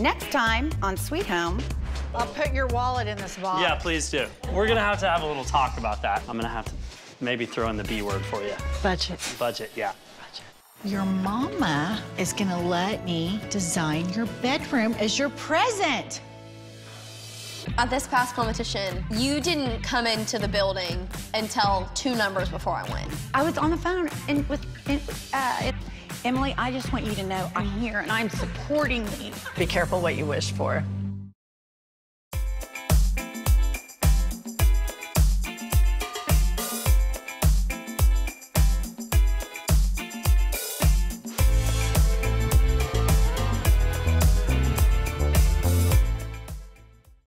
Next time on Sweet Home. I'll put your wallet in this box. Yeah, please do. We're gonna have to have a little talk about that. I'm gonna have to maybe throw in the B word for you. Budget. Budget, yeah. Your mama is gonna let me design your bedroom as your present. At this past competition, you didn't come into the building until two numbers before I went. I was on the phone and with and, uh, Emily. I just want you to know I'm here and I'm supporting you. Be careful what you wish for.